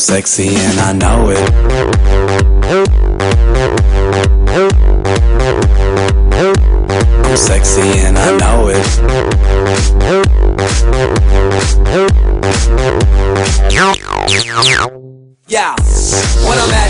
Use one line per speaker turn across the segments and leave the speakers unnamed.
Sexy and I know it. I'm sexy and I know it.
Yeah, when I'm at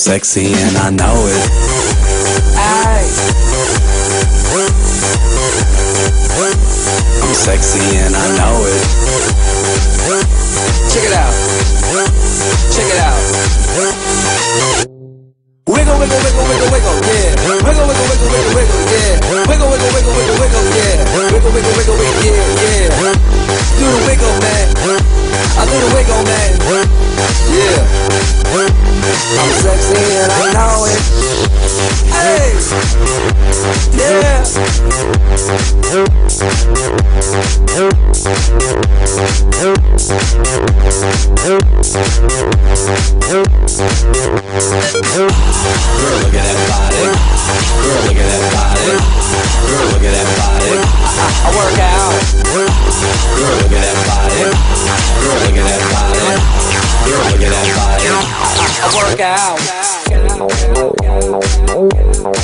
sexy and I know it.
Aye.
I'm sexy and I know it.
Check it out. Check it out. Yeah.
Girl, look at that body. Girl, look at that body. Girl, look at that body.
I work out.
Girl, look at that body. Girl, look at that body. Girl, look at that body.
I work out.